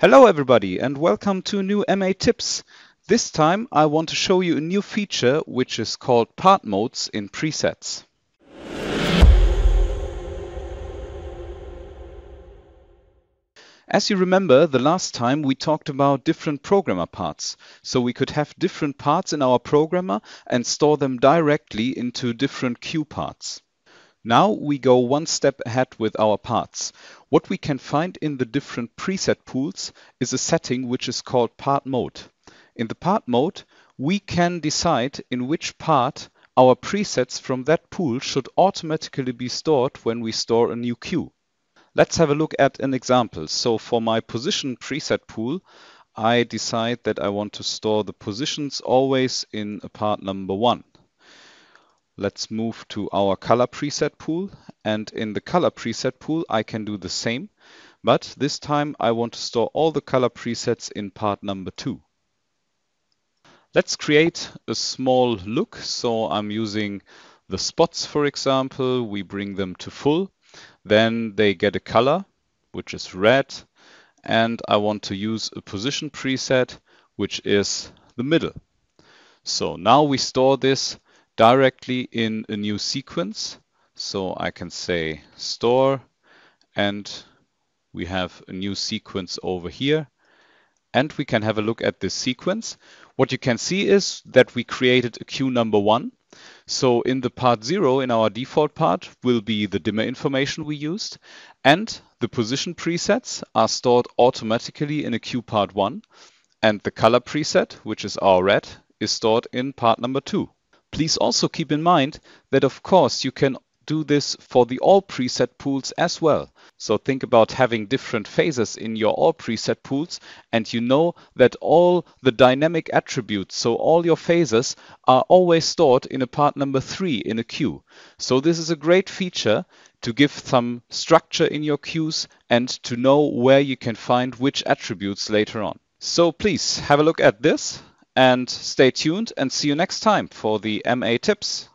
Hello everybody and welcome to new MA Tips. This time I want to show you a new feature which is called part modes in presets. As you remember, the last time we talked about different programmer parts. So we could have different parts in our programmer and store them directly into different cue parts. Now we go one step ahead with our parts. What we can find in the different preset pools is a setting which is called part mode. In the part mode, we can decide in which part our presets from that pool should automatically be stored when we store a new cue. Let's have a look at an example. So for my position preset pool, I decide that I want to store the positions always in a part number one. Let's move to our color preset pool. And in the color preset pool, I can do the same. But this time I want to store all the color presets in part number two. Let's create a small look. So I'm using the spots, for example. We bring them to full. Then they get a color, which is red. And I want to use a position preset, which is the middle. So now we store this directly in a new sequence. So I can say store and we have a new sequence over here and we can have a look at this sequence. What you can see is that we created a cue number one. So in the part zero in our default part will be the dimmer information we used and the position presets are stored automatically in a cue part one and the color preset, which is our red, is stored in part number two. Please also keep in mind that of course you can do this for the all preset pools as well. So think about having different phases in your all preset pools and you know that all the dynamic attributes, so all your phases are always stored in a part number three in a cue. So this is a great feature to give some structure in your cues and to know where you can find which attributes later on. So please have a look at this and stay tuned and see you next time for the MA tips.